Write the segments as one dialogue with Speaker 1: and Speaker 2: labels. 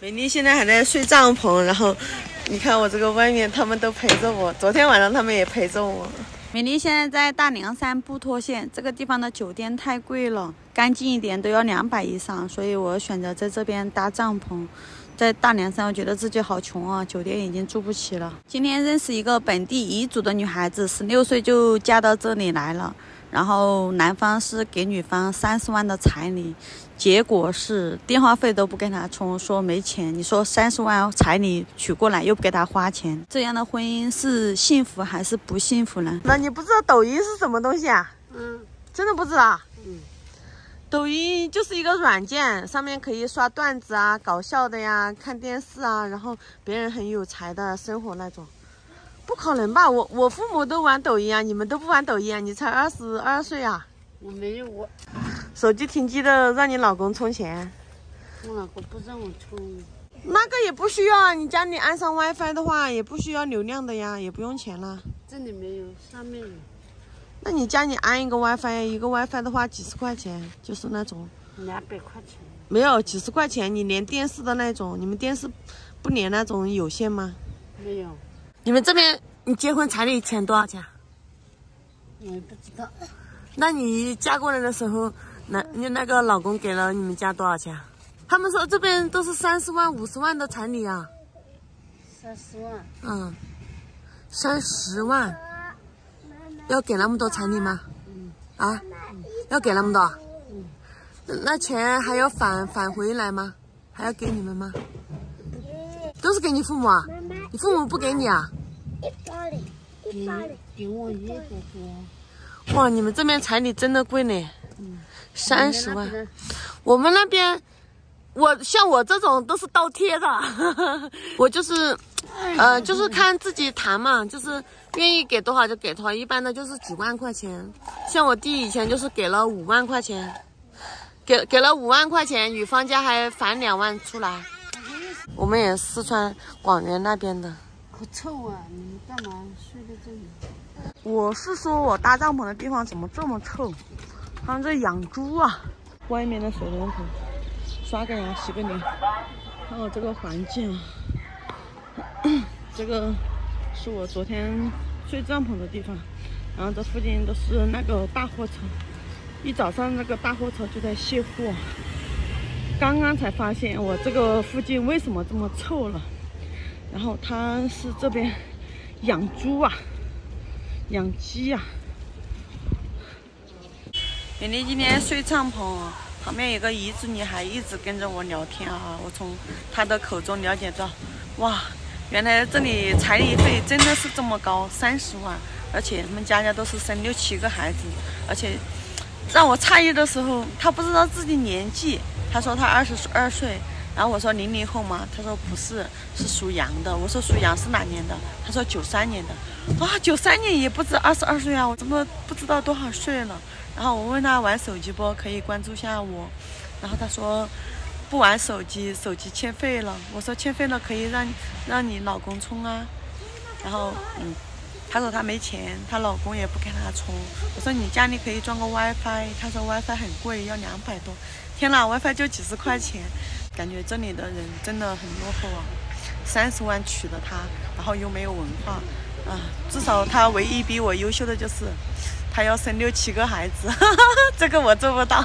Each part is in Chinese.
Speaker 1: 美丽现在还在睡帐篷，然后你看我这个外面，他们都陪着我。昨天晚上他们也陪着我。美丽现在在大凉山布拖县这个地方的酒店太贵了，干净一点都要两百以上，所以我选择在这边搭帐篷。在大凉山，我觉得自己好穷啊，酒店已经住不起了。今天认识一个本地彝族的女孩子，十六岁就嫁到这里来了。然后男方是给女方三十万的彩礼，结果是电话费都不给他充，说没钱。你说三十万彩礼娶过来又不给他花钱，这样的婚姻是幸福还是不幸福呢？那你不知道抖音是什么东西啊？嗯，真的不知道。嗯。抖音就是一个软件，上面可以刷段子啊，搞笑的呀，看电视啊，然后别人很有才的生活那种，不可能吧？我我父母都玩抖音啊，你们都不玩抖音啊？你才二十二岁啊？
Speaker 2: 我没有我，
Speaker 1: 手机停机的，让你老公充钱。
Speaker 2: 我老公不让我充，
Speaker 1: 那个也不需要啊，你家里安上 WiFi 的话，也不需要流量的呀，也不用钱了。
Speaker 2: 这里没有，上面有。
Speaker 1: 那你家里安一个 WiFi，一个 WiFi 的话几十块钱，就是那种
Speaker 2: 两百块钱，
Speaker 1: 没有几十块钱。你连电视的那种，你们电视不连那种有线吗？
Speaker 2: 没有。
Speaker 1: 你们这边你结婚彩礼钱多少钱？
Speaker 2: 我不知道。
Speaker 1: 那你嫁过来的时候，那你那个老公给了你们家多少钱？他们说这边都是三十万、五十万的彩礼啊。
Speaker 2: 三十万。
Speaker 1: 嗯，三十万。要给那么多彩礼吗？嗯。啊？要给那么多？嗯。那钱还要返返回来吗？还要给你们吗？都是给你父母啊？你父母不给你啊？
Speaker 2: 一百里，给我一百多。
Speaker 1: 哇，你们这边彩礼真的贵呢。三十万。我们那边，我像我这种都是倒贴的。我就是，呃，就是看自己谈嘛，就是。愿意给多少就给多少，一般的就是几万块钱。像我弟以前就是给了五万块钱，给给了五万块钱，女方家还返两万出来。我们也四川广元那边的。
Speaker 2: 好臭啊！你们干嘛睡在这里？
Speaker 1: 我是说我搭帐篷的地方怎么这么臭？他们在养猪啊！外面的水龙头，刷个牙，洗个脸。看我这个环境，这个。是我昨天睡帐篷的地方，然后这附近都是那个大货车，一早上那个大货车就在卸货。刚刚才发现我这个附近为什么这么臭了，然后他是这边养猪啊，养鸡啊。美丽今天睡帐篷，旁边有个彝族女孩一直跟着我聊天啊，我从她的口中了解到，哇。原来这里彩礼费真的是这么高，三十万，而且他们家家都是生六七个孩子，而且让我诧异的时候，他不知道自己年纪，他说他二十二岁，然后我说零零后吗？他说不是，是属羊的。我说属羊是哪年的？他说九三年的。啊，九三年也不止二十二岁啊，我怎么不知道多少岁了？然后我问他玩手机不？可以关注下我，然后他说。不玩手机，手机欠费了。我说欠费了可以让让你老公充啊。然后，嗯，他说他没钱，他老公也不给他充。我说你家里可以装个 WiFi，他说 WiFi 很贵，要两百多。天哪，WiFi 就几十块钱，感觉这里的人真的很落后啊。三十万娶了她，然后又没有文化，啊，至少他唯一比我优秀的就是。她要生六七个孩子，这个我做不到。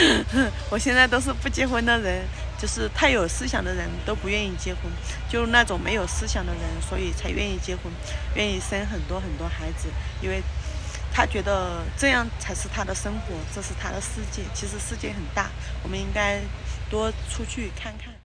Speaker 1: 我现在都是不结婚的人，就是太有思想的人都不愿意结婚，就那种没有思想的人，所以才愿意结婚，愿意生很多很多孩子，因为他觉得这样才是他的生活，这是他的世界。其实世界很大，我们应该多出去看看。